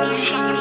Music